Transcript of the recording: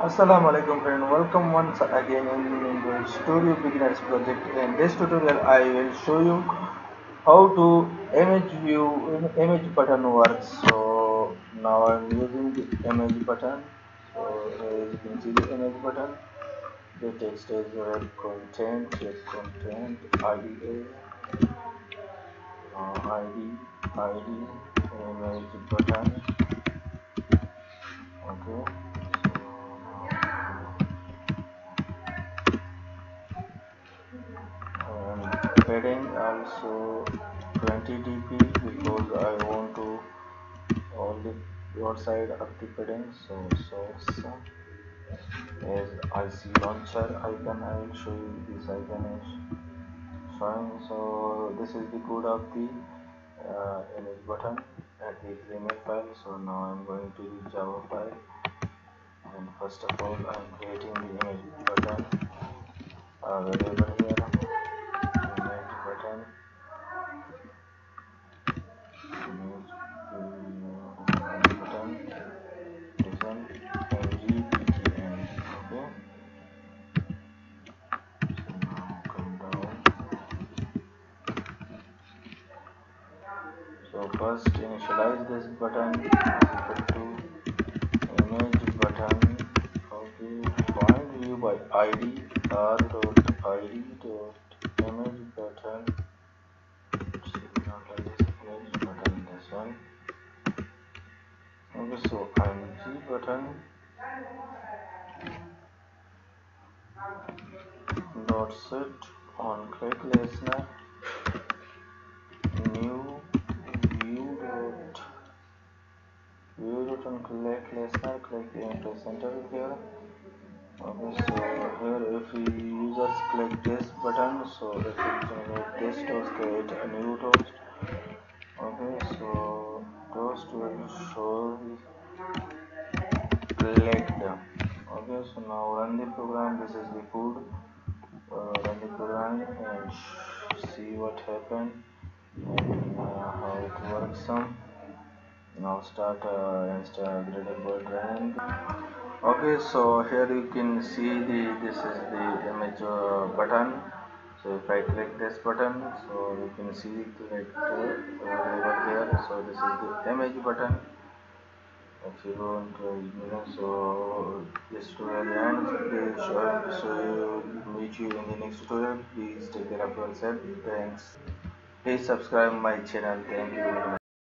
Assalamu alaikum friend. Welcome once again in, in the studio beginners project. In this tutorial I will show you how to image view image button works. So now I'm using the image button. So as you can see the image button. The text is red content check content ID is uh, ID ID image button padding also 20 dp because I want to only your side of the padding so source as IC launcher icon I will show you this icon is showing so this is the code of the uh, image button at the XML file. So now I'm going to the Java file. And first of all I'm creating the image button uh, variable here image button image button this one mgbtn okay so now come down so first initialize this button equal to image button. Okay find view by id r dot id dot image button. So not like this image button this one. Okay so img button. Dot set on click listener new view dot view dot on click listener click into center here. Okay so here if users click this button so it will generate this toast create a new toast. Okay so toast will show clicked okay so now run the program. This is the code. Uh, run the program and see what happened and uh, how it works. Some now start uh, install Gradle build running okay so here you can see the this is the image uh, button. So if I click this button so you can see click uh, over here. So this is the image button. If you want to you know so this tutorial ends. Please uh, so meet you in the next tutorial. Please take care of yourself. Thanks. Please subscribe my channel. Thank you